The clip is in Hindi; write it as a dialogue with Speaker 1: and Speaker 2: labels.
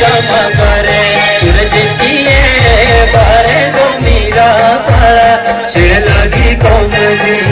Speaker 1: चमकरे सूरज जिए बारे दो मीरा शिर लगी शिर